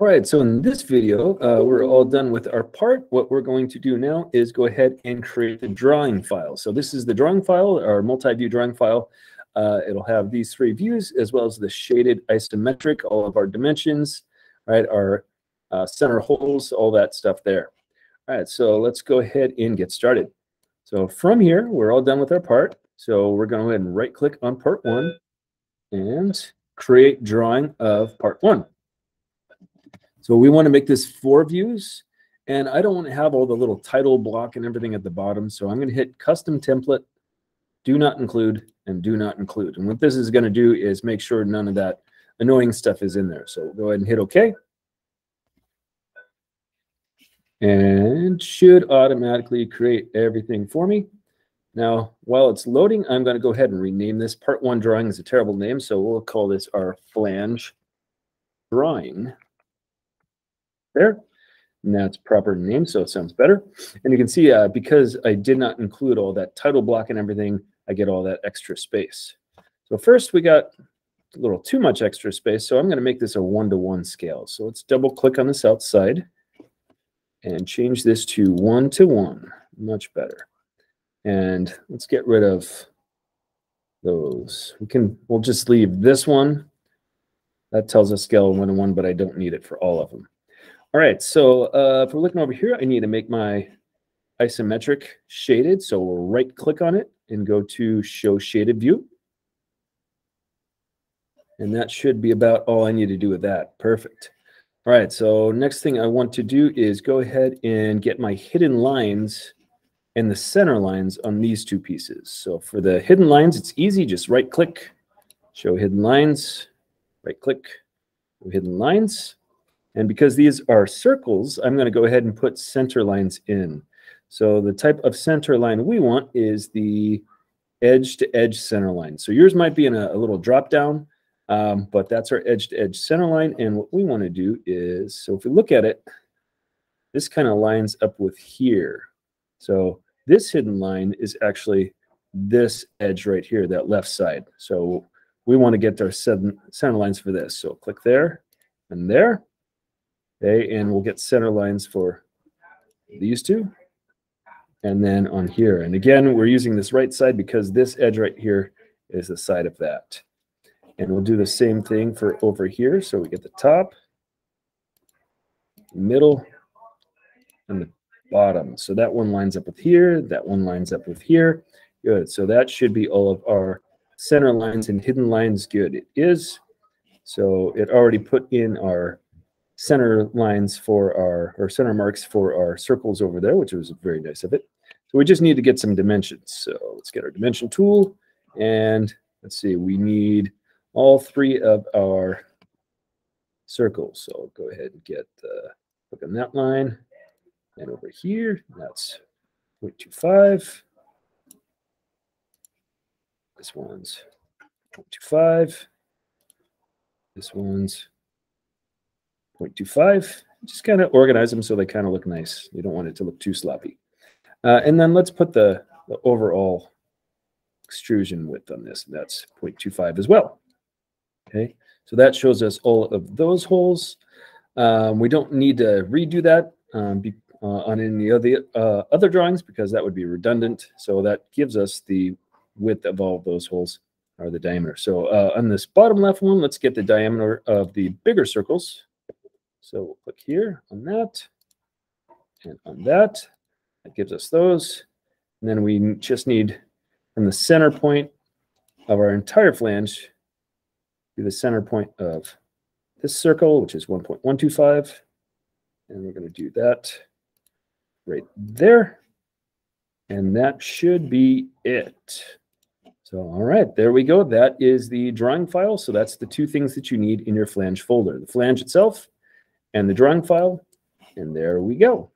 All right, so in this video, uh, we're all done with our part. What we're going to do now is go ahead and create the drawing file. So this is the drawing file, our multi-view drawing file. Uh, it'll have these three views as well as the shaded isometric, all of our dimensions, right, our uh, center holes, all that stuff there. All right, so let's go ahead and get started. So from here, we're all done with our part. So we're going to go ahead and right click on part one and create drawing of part one. So we want to make this four views. And I don't want to have all the little title block and everything at the bottom. So I'm going to hit custom template, do not include, and do not include. And what this is going to do is make sure none of that annoying stuff is in there. So go ahead and hit OK. And should automatically create everything for me. Now, while it's loading, I'm going to go ahead and rename this. Part one drawing is a terrible name, so we'll call this our flange drawing there. And that's proper name, so it sounds better. And you can see uh, because I did not include all that title block and everything, I get all that extra space. So first we got a little too much extra space, so I'm going to make this a one-to-one -one scale. So let's double click on this outside and change this to one-to-one, -one. much better. And let's get rid of those. We can, we'll just leave this one. That tells us scale one to one, but I don't need it for all of them. All right, so uh, if we're looking over here, I need to make my isometric shaded. So we'll right click on it and go to show shaded view. And that should be about all I need to do with that. Perfect. All right, so next thing I want to do is go ahead and get my hidden lines and the center lines on these two pieces. So for the hidden lines, it's easy. Just right click, show hidden lines, right click, hidden lines. And because these are circles, I'm going to go ahead and put center lines in. So the type of center line we want is the edge to edge center line. So yours might be in a, a little drop down, um, but that's our edge to edge center line. And what we want to do is, so if we look at it, this kind of lines up with here. So this hidden line is actually this edge right here, that left side. So we want to get our center lines for this. So click there and there. Okay, and we'll get center lines for these two. And then on here. And again, we're using this right side because this edge right here is the side of that. And we'll do the same thing for over here. So we get the top, middle, and the bottom. So that one lines up with here. That one lines up with here. Good. So that should be all of our center lines and hidden lines. Good. It is. So it already put in our center lines for our, or center marks for our circles over there, which was very nice of it. So we just need to get some dimensions. So let's get our dimension tool and let's see, we need all three of our circles. So I'll go ahead and get, uh, look on that line and over here, that's 0.25. This one's 0.25. This one's 0.25. Just kind of organize them so they kind of look nice. You don't want it to look too sloppy. Uh, and then let's put the, the overall extrusion width on this. That's 0.25 as well. Okay, so that shows us all of those holes. Um, we don't need to redo that um, be, uh, on any of the uh, other drawings because that would be redundant. So that gives us the width of all of those holes or the diameter. So uh, on this bottom left one, let's get the diameter of the bigger circles. So we'll click here on that and on that. That gives us those. And then we just need from the center point of our entire flange to the center point of this circle, which is 1.125. And we're going to do that right there. And that should be it. So, all right, there we go. That is the drawing file. So that's the two things that you need in your flange folder. The flange itself and the drawing file. And there we go.